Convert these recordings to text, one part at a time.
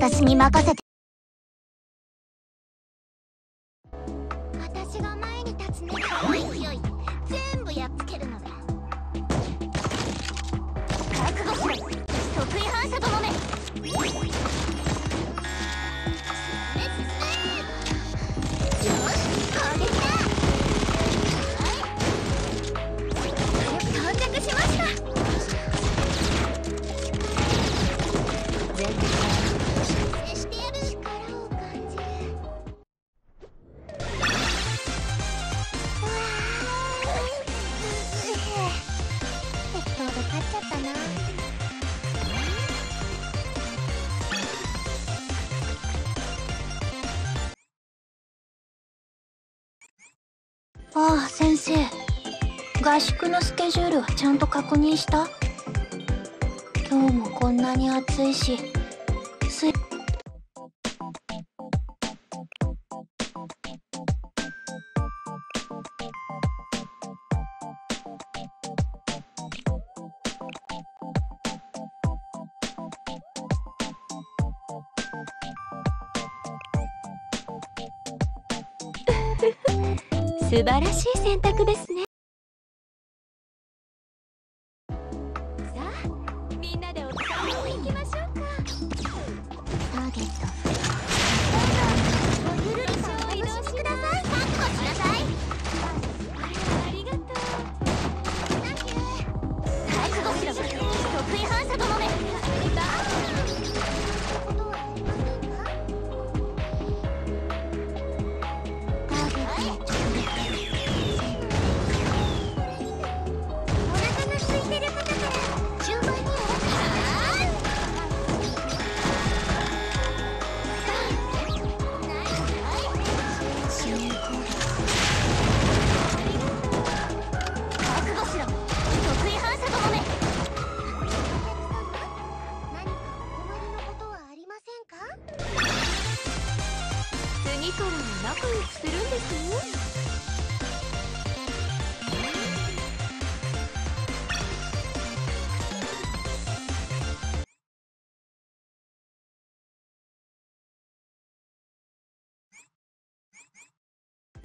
私に任せて。ああ先生。合宿のスケジュールはちゃんと確認した？今日もこんなに暑いし。素晴らしい選択ですね。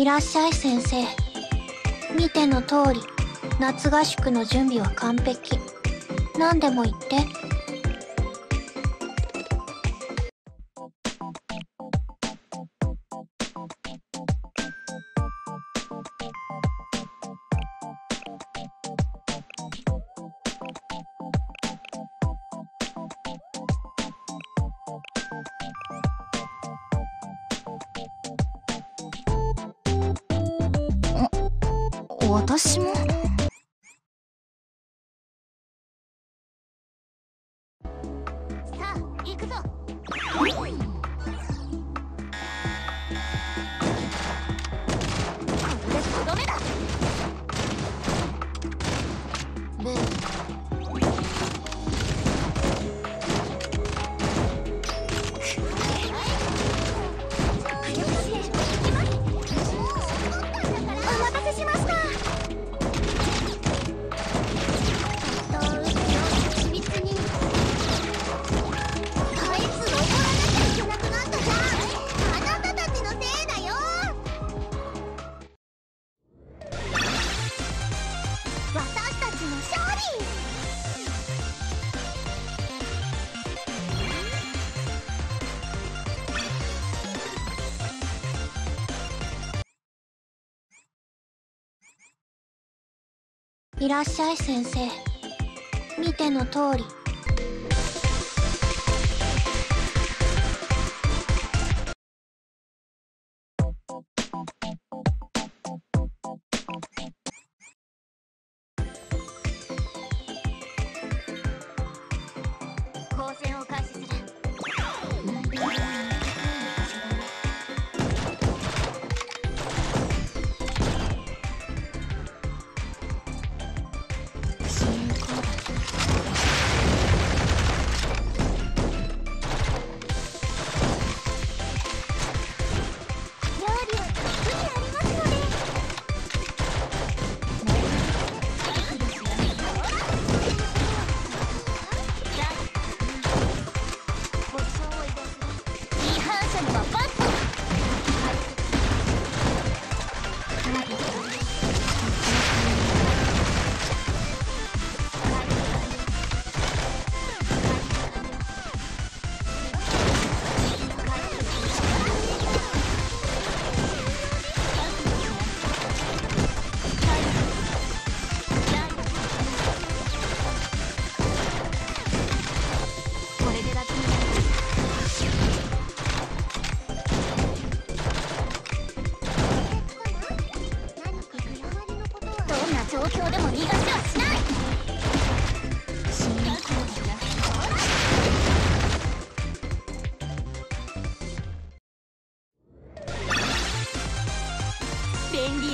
いらっしゃい先生。見ての通り、夏合宿の準備は完璧。何でも言って。私も。さあ行くぞ。いらっしゃい先生。見ての通り。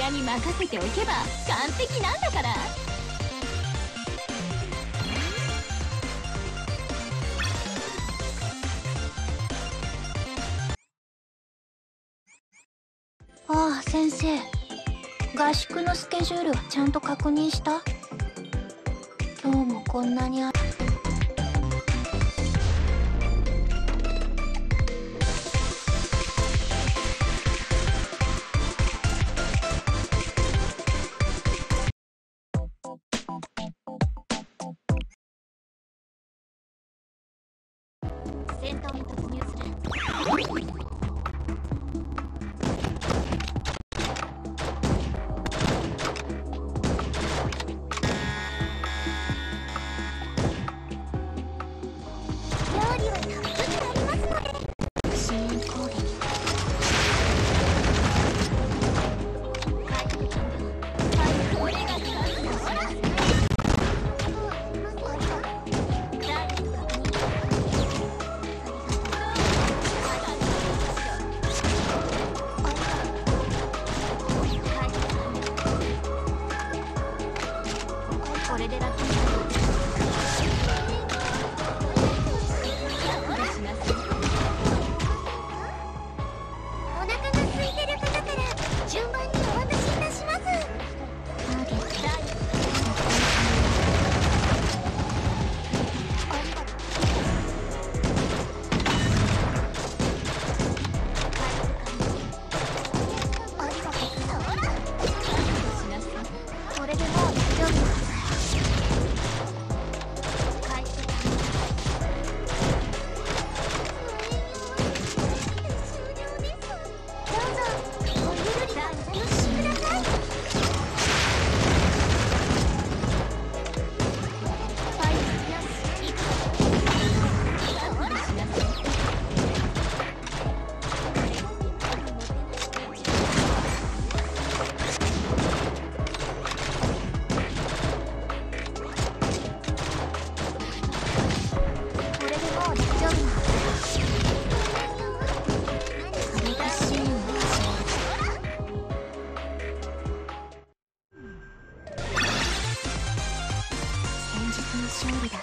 アに任せておけば完璧なんだから。ああ先生。合宿のスケジュールはちゃんと確認した？今日もこんなにあ勝利だ。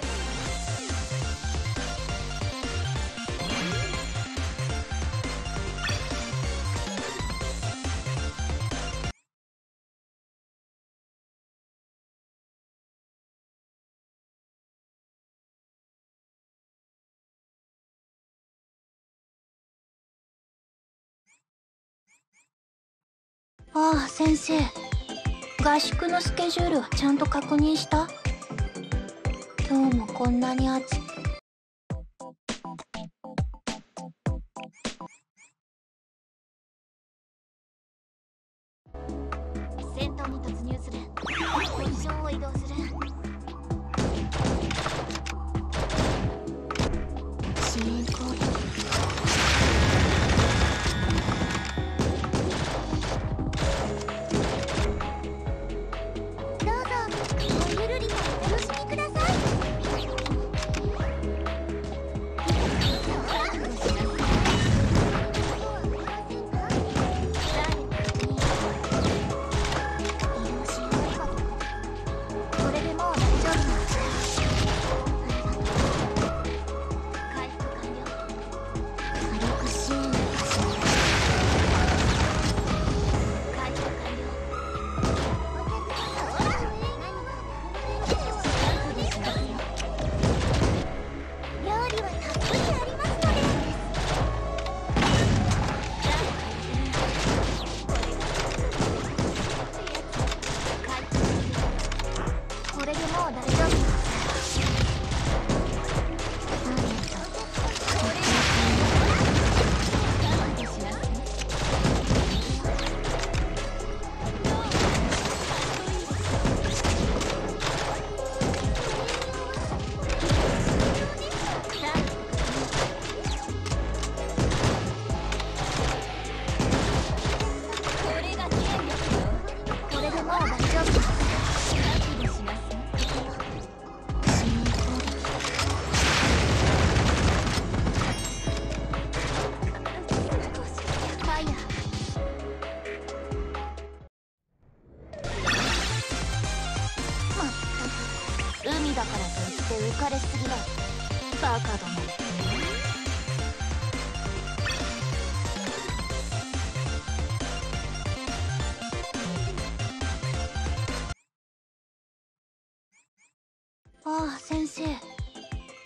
ああ先生。合宿のスケジュールはちゃんと確認した？今日もこんなに暑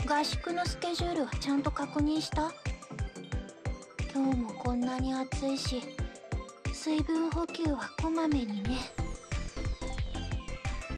合宿のスケジュールはちゃんと確認した？今日もこんなに暑いし水分補給はこまめにね。